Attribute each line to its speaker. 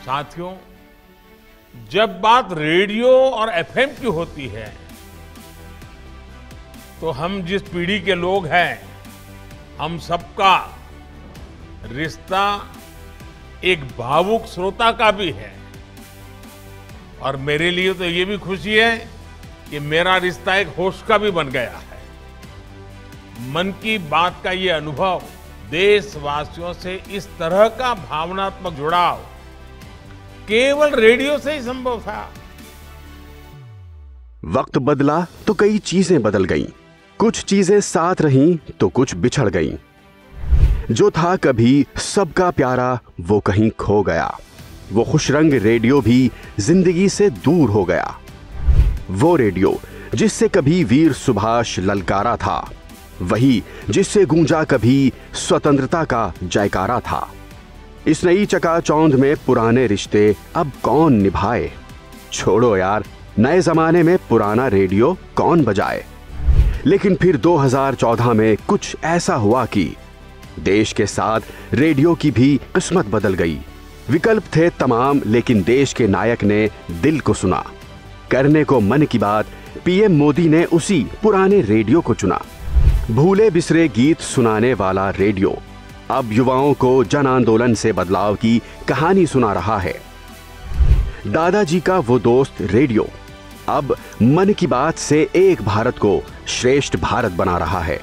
Speaker 1: साथियों, जब बात रेडियो और एफएम की होती है तो हम जिस पीढ़ी के लोग हैं, हम सबका रिश्ता एक भावुक श्रोता का भी है। और मेरे लिए तो ये भी खुशी है कि मेरा रिश्ता एक होश का भी बन गया है। मन की बात का ये अनुभव देशवासियों से इस तरह का भावनात्मक जुड़ाव केवल रेडियो से ही संभव था।
Speaker 2: वक्त बदला तो कई चीज़ें बदल गईं। कुछ चीज़ें साथ रहीं तो कुछ बिछड़ गईं। जो था कभी सबका प्यारा, वो कहीं खो गया। वो खुशरंग रेडियो भी ज़िंदगी से दूर हो गया। वो रेडियो जिससे कभी वीर सुभाष ललकारा था। वही जिससे गूंजा कभी स्वतंत्रता का जयकारा था। इस नई चकाचौंध में पुराने रिश्ते अब कौन निभाए? छोड़ो यार, नए जमाने में पुराना रेडियो कौन बजाए? लेकिन फिर 2014 में कुछ ऐसा हुआ कि देश के साथ रेडियो की भी किस्मत बदल गई। विकल्प थे तमाम, लेकिन देश के नायक ने दिल को सुना। करने को मन की बात, पीएम मोदी ने उसी पुराने रेडियो को चुना। भूले बिसरे गीत सुनाने वाला रेडियो। अब युवाओं को जन आंदोलन से बदलाव की कहानी सुना रहा है। दादाजी का वो दोस्त रेडियो अब मन की बात से एक भारत को श्रेष्ठ भारत बना रहा है।